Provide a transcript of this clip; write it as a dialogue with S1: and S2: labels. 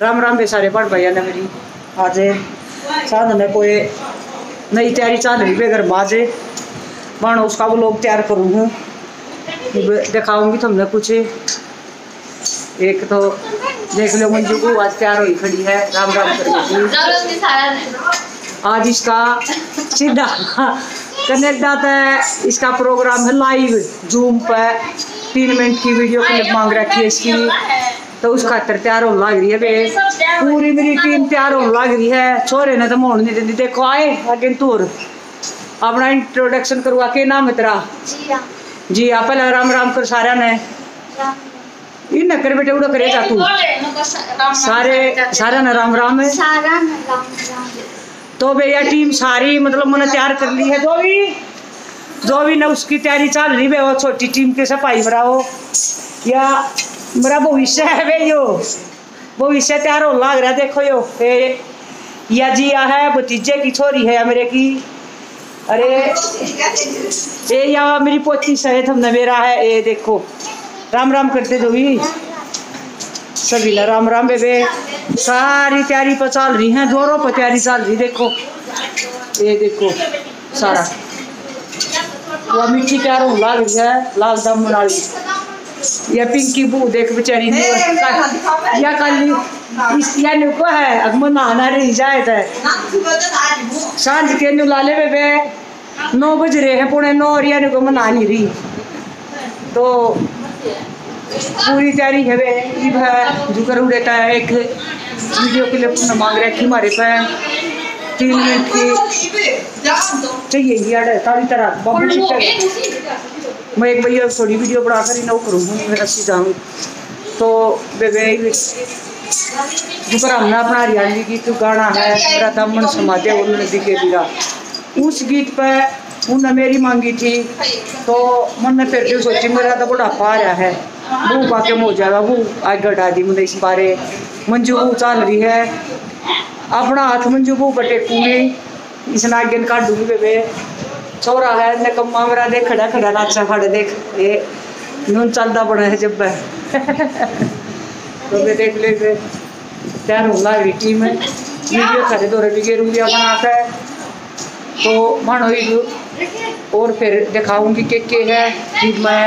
S1: राम राम बे सारे भैया ने मेरी। आज साधन है कोई नई तैयारी चल रही घर माजे मानो उसका वो लोग तैयार करूँ दिखाऊँगी तुमने कुछ। एक तो देख लो मंजू को आज तैयार हुई खड़ी है, राम राम करके आज इसका सीधा कनेक्ट आता है इसका प्रोग्राम है लाइव, जूम पर तीन मिनट की वीडियो क्लिप मांग रखी है इसकी। तो उस खातर तैयार होने लग रही है बे पूरी मेरी टीम तैयार होने लग रही है। छोरे ने तो मोड़ नहीं देती देखो आए अगे तूर। अपना इंट्रोडक्शन करवा के नाम है तेरा? जी आप पहले राम राम कर सारा ने। इन न कर बेटे उड़ा करेगा तू। सारे सारा ने राम राम है।
S2: सारा न राम राम।
S1: तो भैया टीम सारी मतलब मैंने तैयार कर ली है। जो भी जो भी ना उसकी तैयारी चल रही है वो छोटी टीम के सफ़ाई भराओ या मेरा भविष्य है वे यो भविष्य तैयार हो लग रहा देखो यो ए, या जिया है भतीजे की छोरी है मेरे की अरे ये या मेरी पोती सहित हमने मेरा है ये देखो राम राम करते जो भी सभी ला राम राम बेबे सारी तैयारी पर चल रही है जोरों पर तैयारी चल रही देखो ये देखो सारा वो मिट्टी होने लग रही है लाल दम वाली ये पिंकी बू देख बेचारी ने या कल या नुको है अगमन नहाना रही जाए तो। साँझ के नु लाले बेबे। नौ बज रहे हैं पुणे नौ और या नुको मना नहीं रही। तो पूरी तैयारी है वे इब है जुकर उड़ेता है एक वीडियो के लिए पुनः मांग रखी हमारे पे। तीन मिनट की। चाहिए यार सारी तरह बाबू मैं एक भैया थोड़ी वीडियो बना कर ही ना करूँगी, मैं रस्सी जाऊँ तो बेबे जुकर हमने अपना हरियाणवी गीत गाना है, मेरा दमन समाधे उन्होंने दिखे दिया उस गीत पे उन्होंने मेरी मांगी थी तो मन ने फिर भी सोची, मेरा तो बुढ़ापा आ रहा है। वो पाके हो जाएगा वो आगे हटा दी मुझे इस बारे। मंजू वो चल रही है। अपना हाथ मंजू वो बटे पूरे इस नागिन दूँगी बेबे छोरा है निकम्मा मेरा देख, खड़ा खड़ा नाचा खड़े देख। ये नून चलता बना है, जब तो देख ले तैयार होगा टीम है। वीडियो सारे दो वीडियो रूडिया बना के तो मानो और फिर दिखाऊँगी के के है मैं